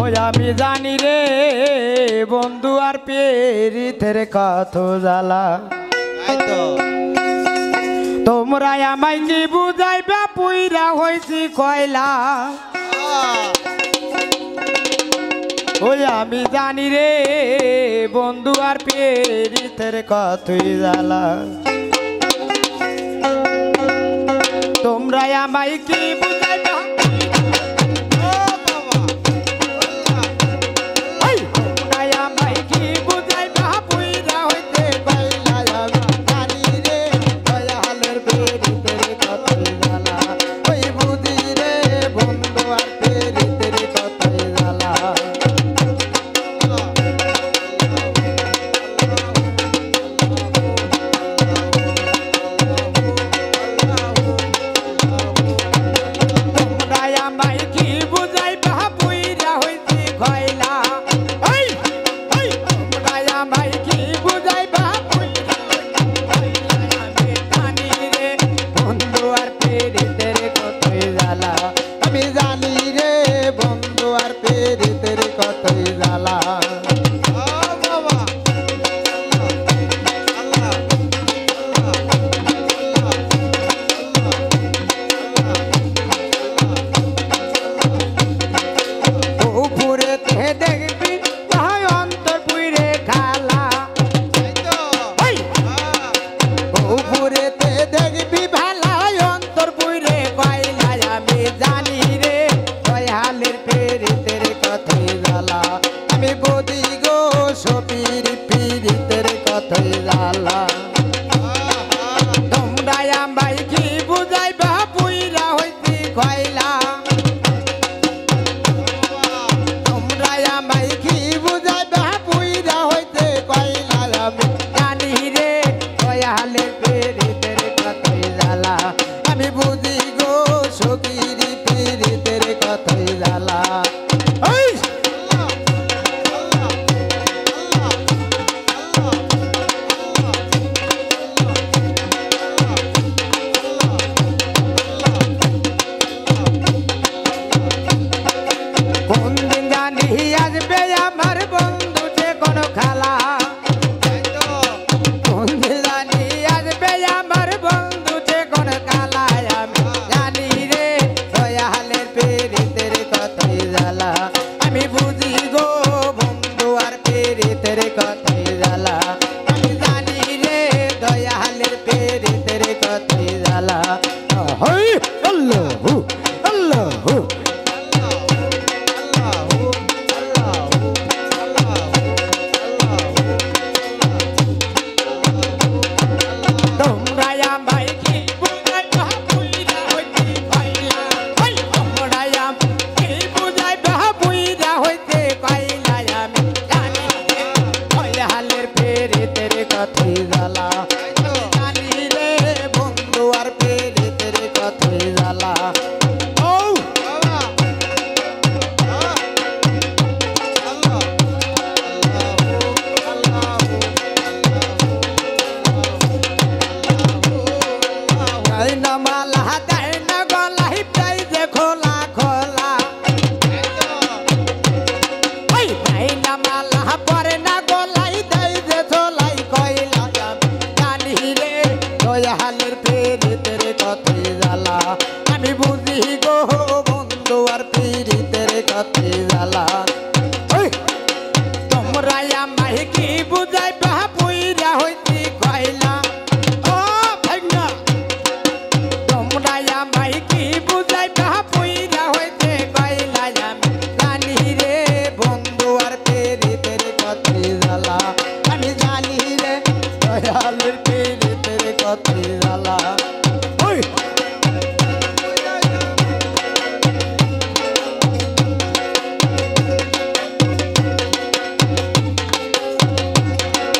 ওই আমি জানি রে বন্ধু আর পেরিতের কত জ্বালা। তোমরা আমায় কি বুঝাইবা পুইরা হয়েছি কয়লা। ওই আমি জানি রে বন্ধু আর পেরিতের কতই জ্বালা। তোমরা আমায় কি বুঝাইবা Jesus, Allah.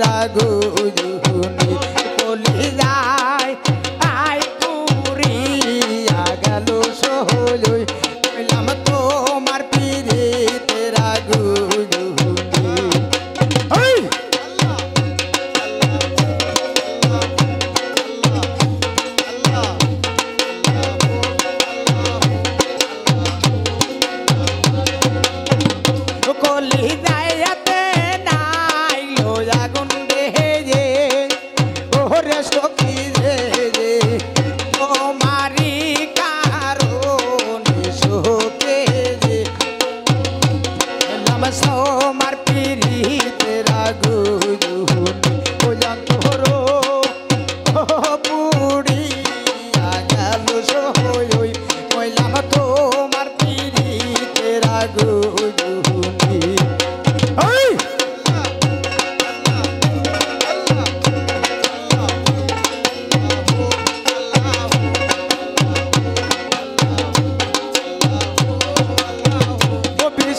রাগুজু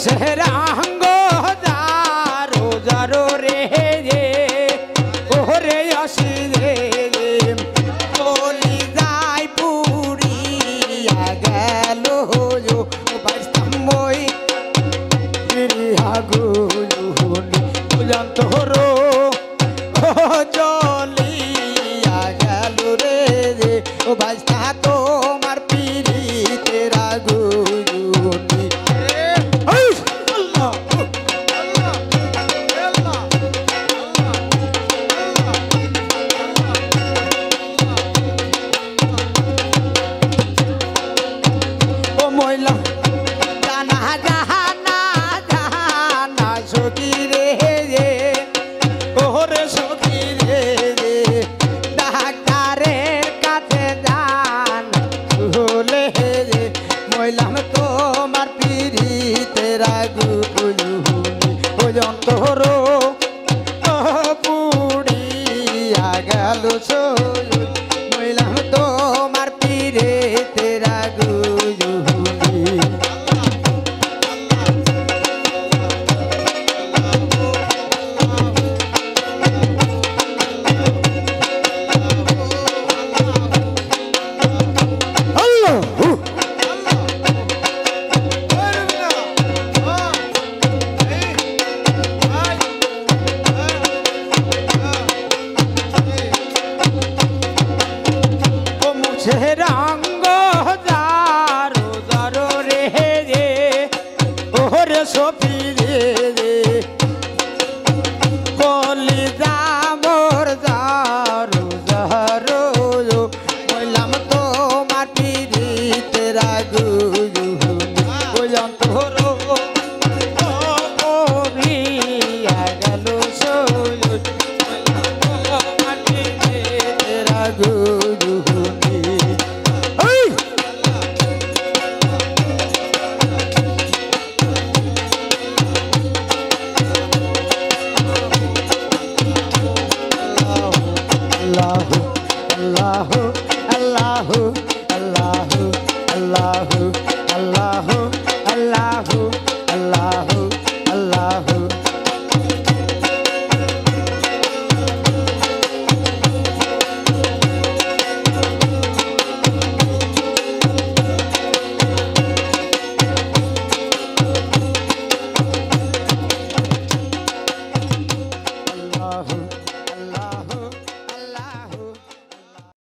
সেহরাঙ্গ দারো জারো রে রে ওরে আসি রে। বলি যাই পুরিয়া গেল বাজতাম মই হাগু eso